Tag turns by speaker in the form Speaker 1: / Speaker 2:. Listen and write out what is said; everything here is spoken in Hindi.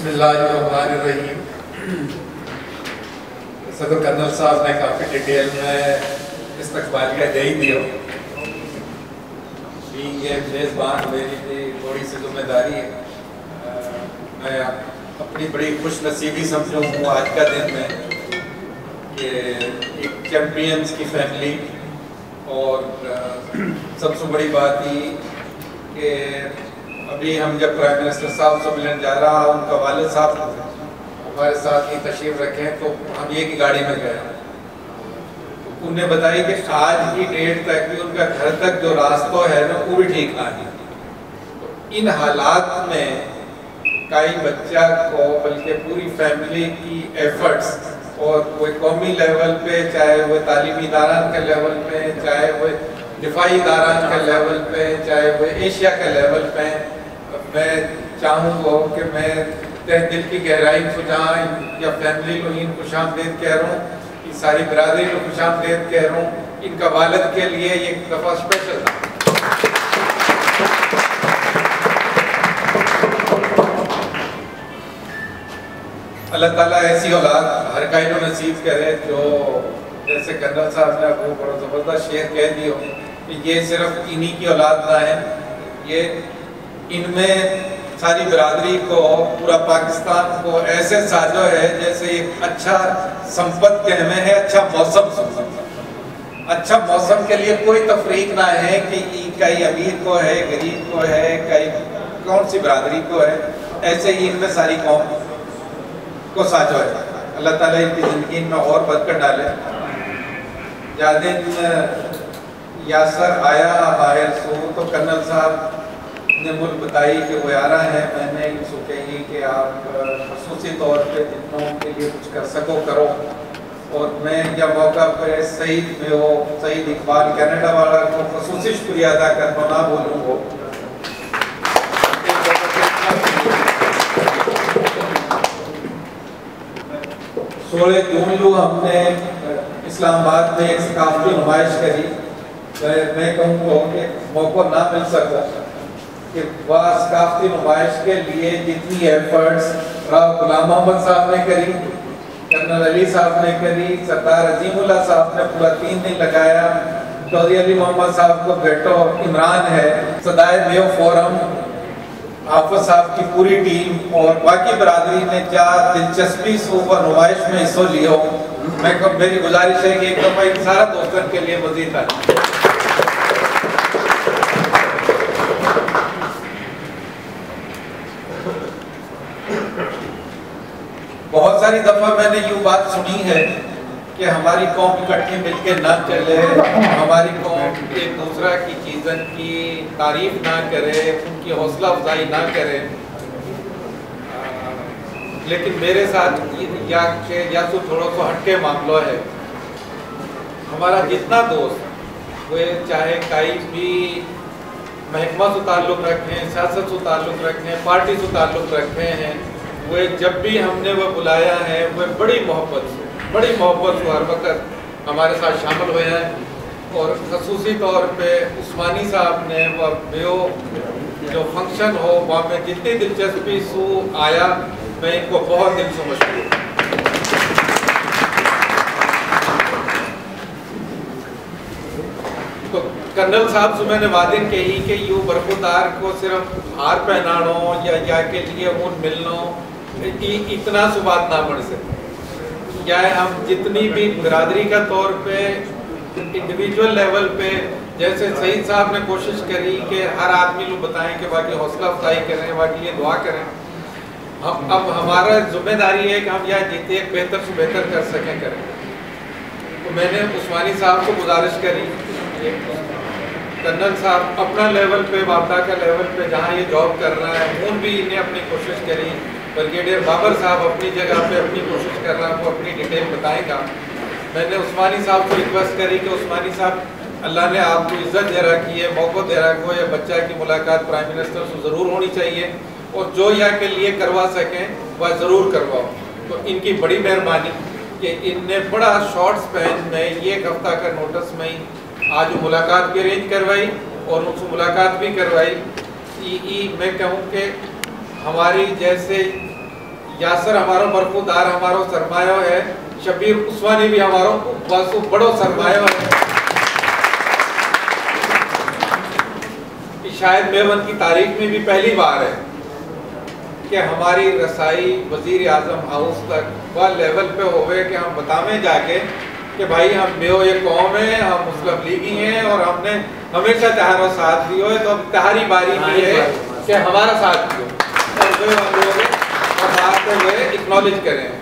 Speaker 1: बिस्मिल्लाहिर्रहमानिर्रहीम। सदर कर्नल साहब ने काफ़ी डिटेल में इस्तकबालिया दे ही दिया। बीइंग ए मेज़बान मेरी भी थोड़ी सी ज़िम्मेदारी है। मैं अपनी बड़ी खुश नसीबी समझूँ हूँ आज का दिन में कि एक चैम्पियंस की फैमिली और सबसे बड़ी बात ये कि अभी हम जब प्राइम मिनिस्टर साहब से मिलने जा रहा उनका वालिद साहब हमारे साथ ही तशरीफ़ रखे तो हम एक ही गाड़ी में गए उन्हें बताई कि आज की डेट तक भी उनका घर तक जो रास्ता है ना, वो भी ठीक ना है तो इन हालात में कई बच्चा को, बल्कि पूरी फैमिली की एफर्ट्स और कोई कौमी लेवल पे, चाहे वो तालीमी इदारा के लेवल पे, चाहे वो दिफाई इदारा के लेवल पे, चाहे वो एशिया के लेवल पे मैं चाहूँगा कि मैं तह दिल की गहराई को जहाँ या फैमिली को इन खुश आमदेद कह रहा हूँ इस सारी बरदरी को खुश आमदेद कह रहा हूँ इनका वालद के लिए एक दफ़ा स्पेशल था। अल्लाह ताला ऐसी औलाद, हर का इन्हों नसीब करे जो जैसे कर्नल साहब ने आपको बड़ा ज़बरदस्त शेर कह दिया कि ये सिर्फ़ इन्हीं की औलाद ना है, ये इनमें सारी बरादरी को, पूरा पाकिस्तान को ऐसे साजो है जैसे एक अच्छा संपत के में है अच्छा मौसम अच्छा मौसम के लिए कोई तफरीक ना है कि कई अमीर को है, गरीब को है, कई कौन सी बरादरी को है। ऐसे ही इनमें सारी कौम को साझो है। अल्लाह ताला इनकी ज़िंदगी में और बदकर डाले। जादिन यासर आया बाहर सो तो कर्नल साहब ने मुझे बताई कि वो आ रहा है। मैंने इनसे कही कि आप, खसूसी तौर पे जितनों के लिए कुछ कर सको, करो। और मैं यह मौका पर सईद में हो सईद इकबाल कनाडा वाला को खसूसी शुक्रिया अदा कर करना ना बोलूँ सोलह जून को हमने, इस्लामाबाद में एक सकाफती नुमाइश करी। मैं कहूँगा कि मौका ना मिल सका। कि सकाफती नुमाइश के लिए जितनी एफर्ट्स राव गुलाम मोहम्मद साहब ने करी, कर्नल अली साहब ने करी, सरदार अजीमुल्ला साहब ने पूरा तीन दिन लगाया। चौधरी अली मोहम्मद साहब को बेटो इमरान है, सदाए मेो फोरम हाफिज साहब की पूरी टीम और बाकी बरादरी ने क्या दिलचस्पी से ऊपर नुमाइश में हिस्सों लियो मैं मेरी गुजारिश है कि एक दफ़ा इन सारा दोस्तों के लिए मजीद है सारी दफ़ा मैंने यूँ बात सुनी है कि हमारी कौम इकट्ठी मिलकर ना चले, हमारी कौम एक दूसरा की चीज़न की तारीफ़ ना करे, उनकी हौसला अफजाई ना करे। लेकिन मेरे साथ या या तो थोड़ा सा हटके मामला है। हमारा जितना दोस्त, वे चाहे कई भी महकमा से ताल्लुक़ रखें, सियासत से ताल्लुक़ रखें, पार्टी से ताल्लुक़ रखे हैं वे जब भी हमने वह बुलाया है वह बड़ी मोहब्बत से, बड़ी मोहब्बत से हर वक्त हमारे साथ शामिल हुए हैं। और खसूसी तौर पे उस्मानी साहब ने वह बेओ जो फ़ंक्शन हो, वहाँ में जितनी दिलचस्पी सू आया, मैं इनको बहुत दिल से मशहूर तो कर्नल साहब से मैंने वादे कही कि यू बरफुदार को सिर्फ़ हार पहनानो या या के लिए ऊन मिलनो इतना सुबात ना बढ़ सके। या हम जितनी भी बिरादरी का तौर पे इंडिविजुअल लेवल पे, जैसे सईद साहब ने कोशिश करी कि हर आदमी को बताएँ कि बाकी हौसला अफजाई करें, बाकी ये दुआ करें। हम, अब हमारा ज़िम्मेदारी है कि हम यह जीते, बेहतर से बेहतर कर सकें, करें। तो मैंने उस्मानी साहब को गुजारिश करी। कर्नल साहब अपना लेवल पे वापदा का लेवल पे, जहाँ ये जॉब कर रहा है, उन भी इन्हें अपनी कोशिश करी। ब्रिगेडियर बाबर साहब अपनी जगह पे अपनी कोशिश कर रहा है अपनी डिटेल बताएगा। मैंने उस्मानी साहब को रिक्वेस्ट करी कि उस्मानी साहब, अल्लाह ने आपको इज़्ज़त दे रखी है मौका दे रखा है, बच्चा की मुलाकात प्राइम मिनिस्टर से ज़रूर होनी चाहिए और जो यहाँ के लिए करवा सकें, वह ज़रूर करवाओ। तो इनकी बड़ी मेहरबानी कि इनने बड़ा शॉर्ट स्पैन में एक हफ़्ता का नोटिस में आज मुलाकात भी अरेंज करवाई और उनसे मुलाकात भी करवाई। ई, मैं कहूँ कि हमारी जैसे यासर हमारो बरफुदार हमारो सरमायो है शबीर उस्मानी भी हमारो वासु बड़ो सरमायो है। कि शायद मेवन की तारीख में भी पहली बार है कि हमारी रसाई वज़ीर आज़म हाउस तक वह लेवल पे हो गए कि हम बतावें जाके कि भाई हम मेो ये कौम है हम मुस्लिम लीगी हैं और हमने हमेशा तहारो साथ दियो है तो अब तहारी बारी भी है। कि हमारा साथ एक्नॉलेज करें।